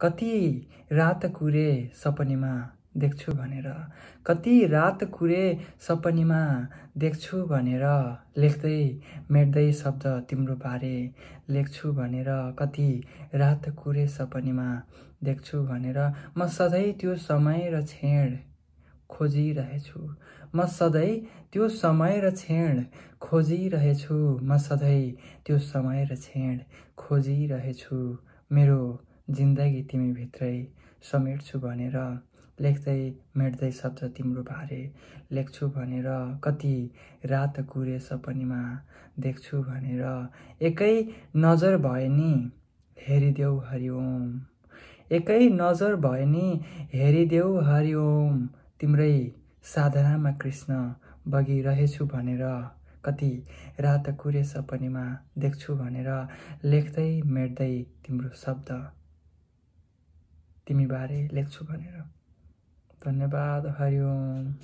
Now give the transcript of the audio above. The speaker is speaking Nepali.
कति रात कुरे सपनीमा देख्छु भनेर कति रात कुरे सपनीमा देख्छु भनेर लेख्दै मेट्दै शब्द तिम्रो बारे लेख्छु भनेर कति रात कुरे सपनीमा देख्छु भनेर म सधैँ त्यो समय र क्षण खोजिरहेछु। म सधैँ त्यो समय र क्षण खोजिरहेछु। म सधैँ त्यो समय र क्षण खोजिरहेछु। मेरो जिन्दगी तिमीभित्रै समेट्छु भनेर लेख्दै मेट्दै शब्द तिम्रो बारे लेख्छु भनेर कति रात कुरे सपनीमा देख्छु भनेर एकै नजर भए नि हेरिदेऊ हरिओम। एकै नजर भए नि हेरिदेऊ हरिओम। तिम्रै साधनामा कृष्ण बगिरहेछु भनेर कति रात कुरे सपनीमा देख्छु भनेर लेख्दै मेट्दै तिम्रो शब्द तिमीबारे लेख्छु भनेर। धन्यवाद हरिओम।